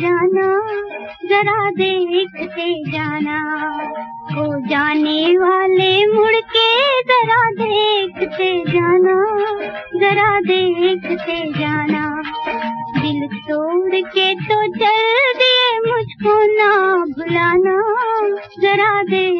جانا، ذرا دیکھتے جانا۔ ہو جانے والے مڑ کے ذرا دیکھتے جانا، ذرا دیکھتے جانا۔ دل توڑ کے تو چل دیے مجھ کو نہ بلانا، ذرا دیکھتے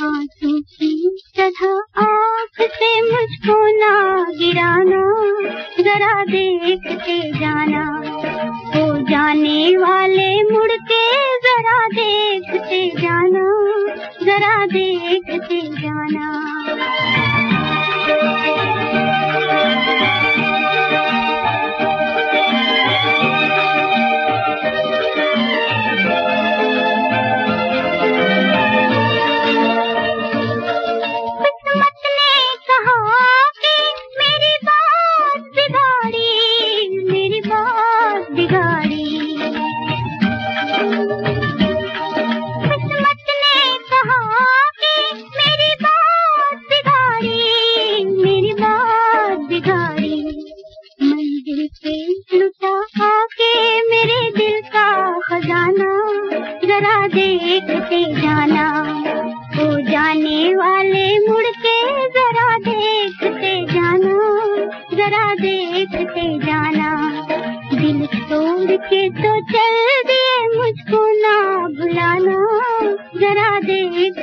آنسو کی طرح آنکھ سے مجھ کو نہ گرانا ذرا دیکھتے جانا ہو جانے والے مڑ کے ذرا دیکھتے جانا، ذرا دیکھتے جانا۔ منزل پہ لٹا کے میرے دل کا خزانہ، ذرا دیکھتے جانا۔ ہو جانے والے مڑ کے ذرا دیکھتے جانا، ذرا دیکھتے جانا۔ دل توڑ کے تو چل دیے مجھ کو نہ بلانا ذرا دیکھ